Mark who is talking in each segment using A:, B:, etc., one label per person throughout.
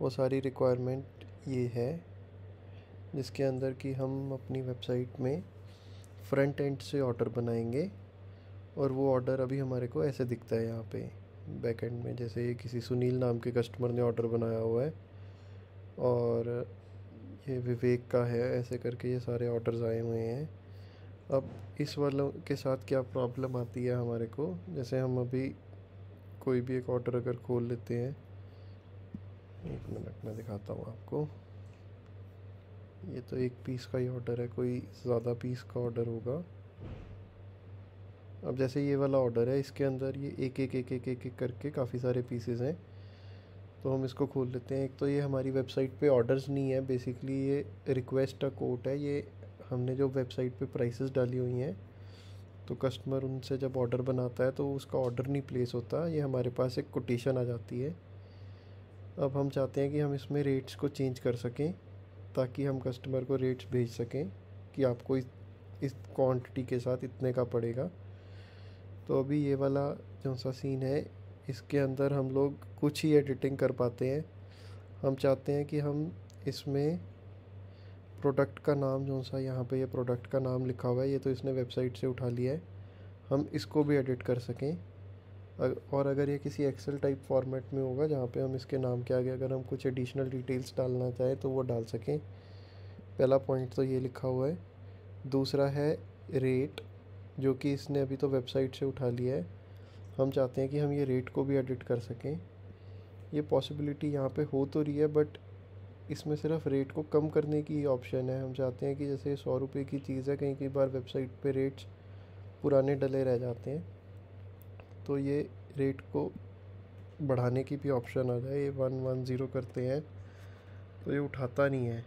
A: वो सारी रिक्वायरमेंट ये है, जिसके अंदर कि हम अपनी वेबसाइट में फ्रंट एंड से ऑर्डर बनाएँगे और वो ऑर्डर अभी हमारे को ऐसे दिखता है यहाँ पे बैक एंड में, जैसे ये किसी सुनील नाम के कस्टमर ने ऑर्डर बनाया हुआ है और ये विवेक का है, ऐसे करके ये सारे ऑर्डर्स आए हुए हैं। अब इस वालों के साथ क्या प्रॉब्लम आती है हमारे को? जैसे हम अभी कोई भी एक ऑर्डर अगर खोल लेते हैं एक मिनट में दिखाता हूँ आपको। ये तो एक पीस का ही ऑर्डर है, कोई ज़्यादा पीस का ऑर्डर होगा। अब जैसे ये वाला ऑर्डर है, इसके अंदर ये एक एक एक एक एक करके काफ़ी सारे पीसेज हैं। तो हम इसको खोल लेते हैं। एक तो ये हमारी वेबसाइट पे ऑर्डर्स नहीं है बेसिकली ये रिक्वेस्ट का कोट है। ये हमने जो वेबसाइट पे प्राइसेस डाली हुई हैं तो कस्टमर उनसे जब ऑर्डर बनाता है तो उसका ऑर्डर नहीं प्लेस होता। ये हमारे पास एक कोटेशन आ जाती है। अब हम चाहते हैं कि हम इसमें रेट्स को चेंज कर सकें, ताकि हम कस्टमर को रेट्स भेज सकें कि आपको इस इस क्वांटिटी के साथ इतने का पड़ेगा। तो अभी ये वाला जो सा सीन है, इसके अंदर हम लोग कुछ ही एडिटिंग कर पाते हैं। हम चाहते हैं कि हम इसमें प्रोडक्ट का नाम जो सा यहाँ पे ये प्रोडक्ट का नाम लिखा हुआ है, ये तो इसने वेबसाइट से उठा लिया है। हम इसको भी एडिट कर सकें। और अगर ये किसी एक्सेल टाइप फॉर्मेट में होगा, जहाँ पे हम इसके नाम के आगे अगर हम कुछ एडिशनल डिटेल्स डालना चाहें तो वो डाल सकें। पहला पॉइंट तो ये लिखा हुआ है। दूसरा है रेट जो कि इसने अभी तो वेबसाइट से उठा लिया है। हम चाहते हैं कि हम ये रेट को भी एडिट कर सकें। ये पॉसिबिलिटी यहाँ पे हो तो रही है बट इसमें सिर्फ़ रेट को कम करने की ऑप्शन है। हम चाहते हैं कि जैसे सौ रुपये की चीज़ है कहीं कई बार वेबसाइट पे रेट्स पुराने डले रह जाते हैं। तो ये रेट को बढ़ाने की भी ऑप्शन आ जाए ये वन वन ज़ीरो करते हैं। तो ये उठाता नहीं है।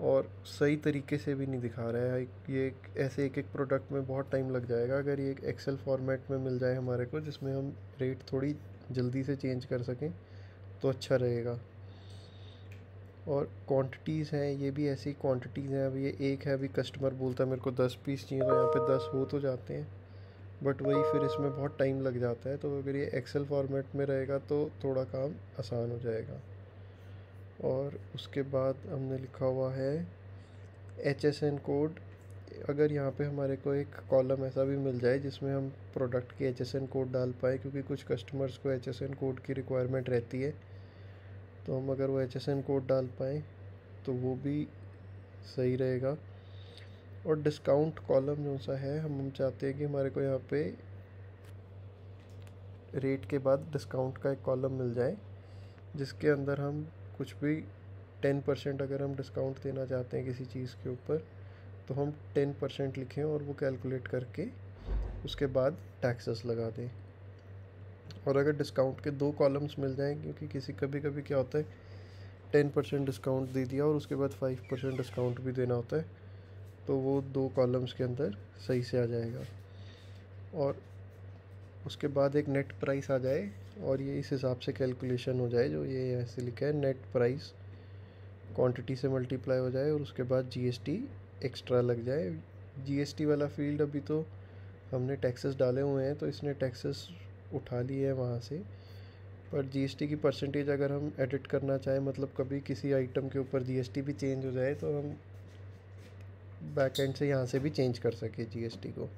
A: और सही तरीके से भी नहीं दिखा रहा है। ये ऐसे एक एक प्रोडक्ट में बहुत टाइम लग जाएगा। अगर ये एक एक्सेल फॉर्मेट में मिल जाए हमारे को, जिसमें हम रेट थोड़ी जल्दी से चेंज कर सकें तो अच्छा रहेगा। और क्वांटिटीज़ हैं। ये भी ऐसी क्वांटिटीज़ हैं। अभी ये एक है। अभी कस्टमर बोलता है, मेरे को दस पीस चाहिए तो यहाँ पे दस हो तो जाते हैं। बट वही फिर इसमें बहुत टाइम लग जाता है तो अगर ये एक्सेल फॉर्मेट में रहेगा तो थोड़ा काम आसान हो जाएगा। और उसके बाद हमने लिखा हुआ है एच एस एन कोड अगर यहाँ पे हमारे को एक कॉलम ऐसा भी मिल जाए जिसमें हम प्रोडक्ट की एच एस एन कोड डाल पाए, क्योंकि कुछ कस्टमर्स को एच एस एन कोड की रिक्वायरमेंट रहती है तो हम अगर वो एच एस एन कोड डाल पाएँ तो वो भी सही रहेगा। और डिस्काउंट कॉलम जो सा है, हम हम चाहते हैं कि हमारे को यहाँ पे रेट के बाद डिस्काउंट का एक कॉलम मिल जाए, जिसके अंदर हम कुछ भी टेन परसेंट अगर हम डिस्काउंट देना चाहते हैं किसी चीज़ के ऊपर तो हम टेन परसेंट लिखें और वो कैलकुलेट करके उसके बाद टैक्सेस लगा दें। और अगर डिस्काउंट के दो कॉलम्स मिल जाएँ, क्योंकि किसी कभी कभी क्या होता है टेन परसेंट डिस्काउंट दे दिया और उसके बाद फाइव परसेंट डिस्काउंट भी देना होता है तो वो दो कॉलम्स के अंदर सही से आ जाएगा। और उसके बाद एक नेट प्राइस आ जाए और ये इस हिसाब से कैलकुलेशन हो जाए, जो ये ऐसे लिखा है नेट प्राइस क्वांटिटी से मल्टीप्लाई हो जाए और उसके बाद जीएसटी एक्स्ट्रा लग जाए। जीएसटी वाला फ़ील्ड अभी तो हमने टैक्सेस डाले हुए हैं तो इसने टैक्सेस उठा लिए हैं वहाँ से। पर जीएसटी की परसेंटेज अगर हम एडिट करना चाहें मतलब कभी किसी आइटम के ऊपर जीएसटी भी चेंज हो जाए तो हम बैक एंड से यहाँ से भी चेंज कर सके जीएसटी को।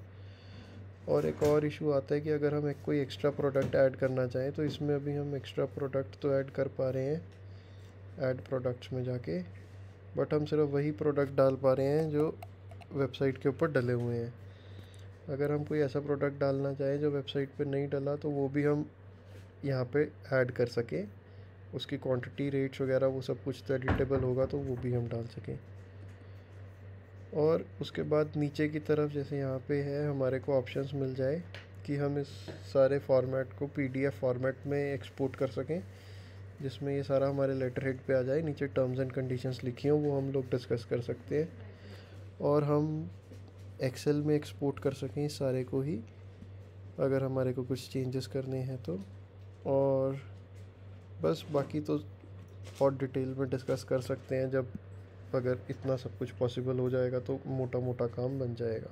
A: और एक और इशू आता है कि अगर हम एक कोई एक्स्ट्रा प्रोडक्ट ऐड करना चाहें तो इसमें अभी हम एक्स्ट्रा प्रोडक्ट तो ऐड कर पा रहे हैं ऐड प्रोडक्ट्स में जाके बट हम सिर्फ़ वही प्रोडक्ट डाल पा रहे हैं जो वेबसाइट के ऊपर डले हुए हैं। अगर हम कोई ऐसा प्रोडक्ट डालना चाहें जो वेबसाइट पर नहीं डला तो वो भी हम यहाँ पे ऐड कर सकें। उसकी क्वांटिटी रेट्स वगैरह वो सब कुछ तो एडिटेबल होगा तो वो भी हम डाल सकें। और उसके बाद नीचे की तरफ़ जैसे यहाँ पे है, हमारे को ऑप्शंस मिल जाए कि हम इस सारे फॉर्मेट को पीडीएफ फॉर्मेट में एक्सपोर्ट कर सकें, जिसमें ये सारा हमारे लेटर हेड पे आ जाए। नीचे टर्म्स एंड कंडीशंस लिखी हों, वो हम लोग डिस्कस कर सकते हैं। और हम एक्सेल में एक्सपोर्ट कर सकें इस सारे को ही, अगर हमारे को कुछ चेंजेस करने हैं तो। और बस बाकी तो और डिटेल में डिस्कस कर सकते हैं, जब अगर इतना सब कुछ पॉसिबल हो जाएगा तो मोटा मोटा काम बन जाएगा।